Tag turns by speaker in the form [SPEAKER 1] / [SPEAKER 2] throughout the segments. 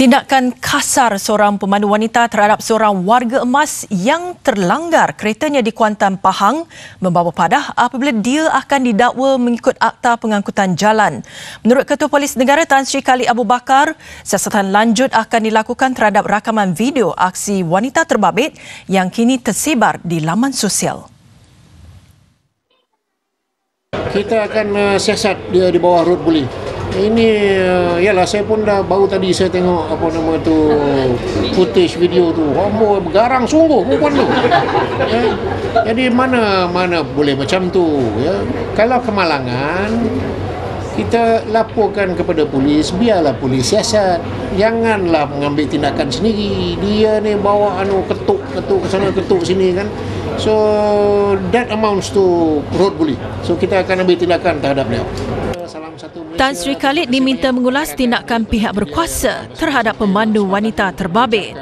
[SPEAKER 1] Tindakan kasar seorang pemandu wanita terhadap seorang warga emas yang terlanggar keretanya di Kuantan Pahang membawa padah apabila dia akan didakwa mengikut Akta Pengangkutan Jalan. Menurut Ketua Polis Negara Tan Sri Khalid Abu Bakar, siasatan lanjut akan dilakukan terhadap rakaman video aksi wanita terbabit yang kini tersebar di laman sosial.
[SPEAKER 2] Kita akan uh, siasat dia di bawah road bully. Ini uh, yalah saya pun dah baru tadi saya tengok apa nama tu footage video tu. Amboi bergarang sungguh perempuan tu. Ya. Jadi mana mana boleh macam tu ya. Kalau kemalangan kita laporkan kepada polis biarlah polis siasat janganlah mengambil tindakan sendiri dia ni bawa anu ketuk ketuk ke sana ketuk sini kan so that amounts to road bully so kita akan ambil tindakan terhadap dia
[SPEAKER 1] Tan Sri Khalid diminta mengulas tindakan pihak berkuasa terhadap pemandu wanita terbabit.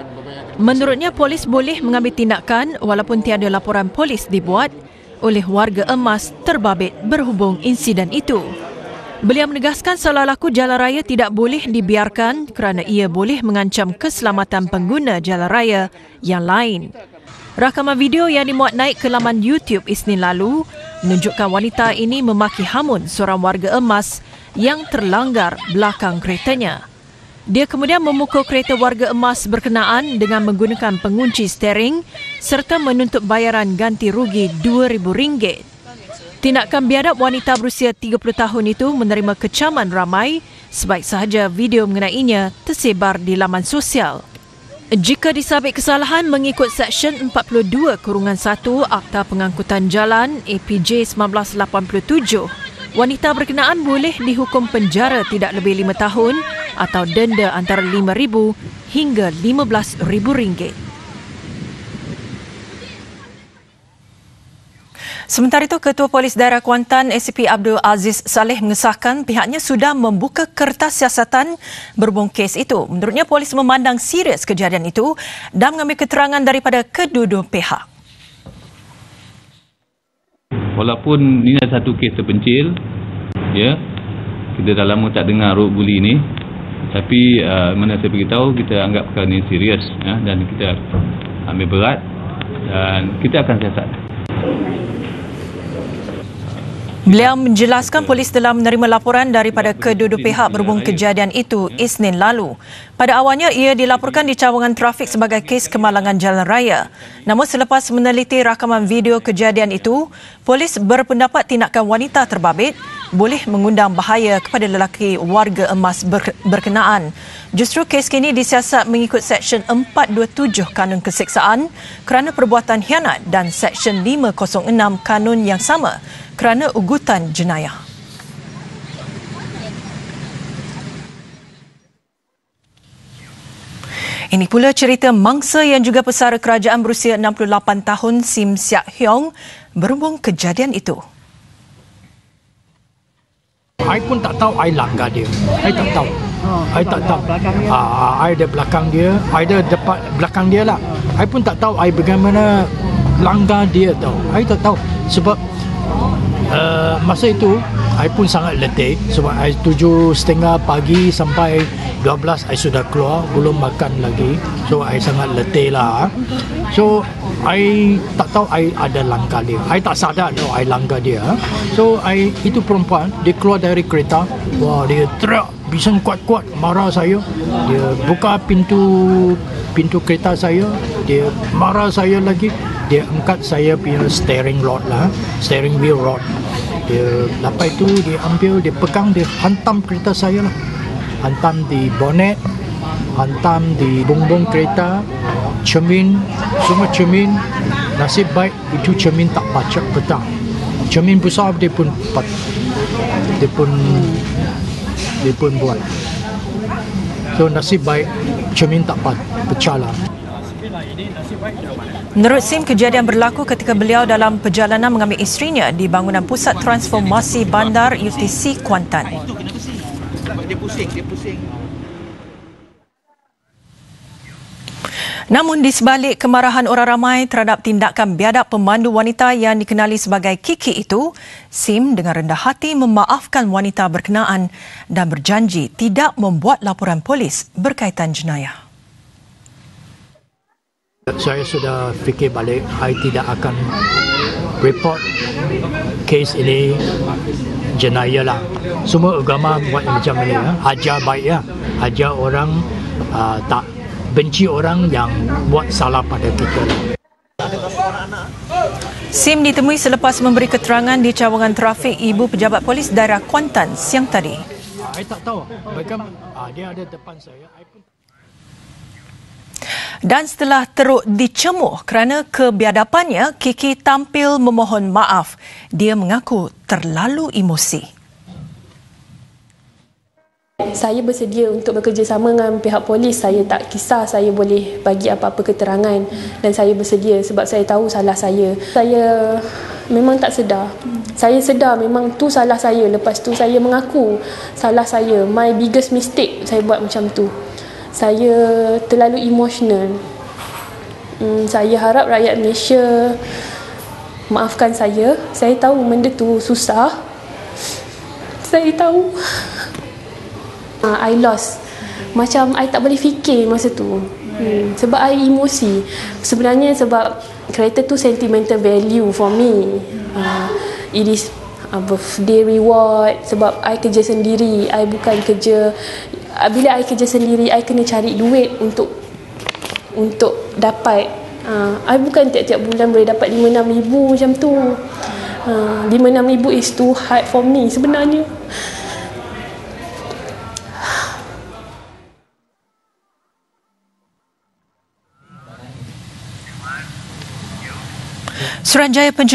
[SPEAKER 1] Menurutnya, polis boleh mengambil tindakan walaupun tiada laporan polis dibuat oleh warga emas terbabit berhubung insiden itu. Beliau menegaskan soal laku jalan raya tidak boleh dibiarkan kerana ia boleh mengancam keselamatan pengguna jalan raya yang lain. Rakaman video yang dimuat naik ke laman YouTube Isnin lalu menunjukkan wanita ini memaki hamun seorang warga emas yang terlanggar belakang keretanya. Dia kemudian memukul kereta warga emas berkenaan dengan menggunakan pengunci steering serta menuntut bayaran ganti rugi RM2,000. Tindakan biadab wanita berusia 30 tahun itu menerima kecaman ramai sebaik sahaja video mengenainya tersebar di laman sosial. Jika disabit kesalahan mengikut Seksyen 42 Kurungan 1 Akta Pengangkutan Jalan APJ 1987, wanita berkenaan boleh dihukum penjara tidak lebih 5 tahun atau denda antara RM5,000 hingga RM15,000. Sementara itu, Ketua Polis Daerah Kuantan SCP Abdul Aziz Saleh mengesahkan pihaknya sudah membuka kertas siasatan berhubung kes itu. Menurutnya, polis memandang serius kejadian itu dan mengambil keterangan daripada kedua-dua pihak.
[SPEAKER 3] Walaupun ini adalah satu kes terpencil, ya, kita dah lama tak dengar road bully ini, tapi uh, mana saya beritahu, kita anggap perkara ini serius ya, dan kita ambil berat dan kita akan siasat.
[SPEAKER 1] Beliau menjelaskan polis telah menerima laporan daripada kedua-dua pihak berhubung kejadian itu Isnin lalu. Pada awalnya, ia dilaporkan di cawangan trafik sebagai kes kemalangan jalan raya. Namun selepas meneliti rakaman video kejadian itu, polis berpendapat tindakan wanita terbabit boleh mengundang bahaya kepada lelaki warga emas berkenaan. Justru kes kini disiasat mengikut Seksyen 427 Kanun Keseksaan kerana perbuatan hianat dan Seksyen 506 Kanun yang sama kerana ugutan jenayah. Ini pula cerita mangsa yang juga pesara kerajaan berusia 68 tahun Sim Siak Hyong berhubung kejadian itu.
[SPEAKER 4] I pun tak tahu I langgar dia. I tak tahu. Oh, I tak tahu. Ah, I ada belakang dia. I ada depan belakang dia lah. I pun tak tahu I bagaimana langgar dia tahu. I tak tahu sebab uh, masa itu I pun sangat letih sebab I tujuh setengah pagi sampai 12 I sudah keluar belum makan lagi so I sangat letih lah so I tak tahu I ada langkah dia. I tak sadar no, I langkah dia so I itu perempuan dia keluar dari kereta. Wah dia teriak bising kuat-kuat marah saya. Dia buka pintu pintu kereta saya. Dia marah saya lagi. Dia angkat saya punya steering rod lah steering wheel rod. Dia lepas itu dia ambil dia pegang dia hantam kereta saya lah. Hantam di bonet hantam di bongbong kereta cermin semua cermin nasib baik itu cermin tak pacak petang. Cermin besar dia pun dia pun dia pun buat. So nasib baik cermin tak pecah lah.
[SPEAKER 1] Menurut SIM, kejadian berlaku ketika beliau dalam perjalanan mengambil isterinya di bangunan Pusat Transformasi Bandar UTC Kuantan. Namun di sebalik kemarahan orang ramai terhadap tindakan biadab pemandu wanita yang dikenali sebagai Kiki itu, SIM dengan rendah hati memaafkan wanita berkenaan dan berjanji tidak membuat laporan polis berkaitan jenayah.
[SPEAKER 4] Saya sudah fikir balik, saya tidak akan report kes ini jenayah lah. Semua agama buat macam ni ya. Ajar baik ya. Ajar orang uh, tak benci orang yang buat salah pada kita.
[SPEAKER 1] SIM ditemui selepas memberi keterangan di cawangan trafik Ibu Pejabat Polis Daerah Kuantan siang tadi.
[SPEAKER 4] Saya tak tahu. Ah, dia ada depan saya.
[SPEAKER 1] Dan setelah teruk dicemuh kerana kebiadapannya, Kiki tampil memohon maaf. Dia mengaku terlalu emosi.
[SPEAKER 5] Saya bersedia untuk bekerjasama dengan pihak polis. Saya tak kisah saya boleh bagi apa-apa keterangan dan saya bersedia sebab saya tahu salah saya. Saya memang tak sedar. Saya sedar memang tu salah saya. Lepas tu saya mengaku salah saya. My biggest mistake saya buat macam tu. Saya terlalu emosional. Hmm, saya harap rakyat Malaysia maafkan saya. Saya tahu benda tu susah. Saya tahu. Uh, I lost. Macam I tak boleh fikir masa tu. Hmm. sebab I emosi. Sebenarnya sebab kereta tu sentimental value for me. Uh, it is uh, birthday reward. Sebab I kerja sendiri. I bukan kerja uh, bila I kerja sendiri I kena cari duit untuk untuk dapat. Uh, I bukan tiap-tiap bulan boleh dapat 5-6 ribu macam tu. Uh, 5-6 ribu is too hard for me sebenarnya
[SPEAKER 1] Suruhanjaya Pencegahan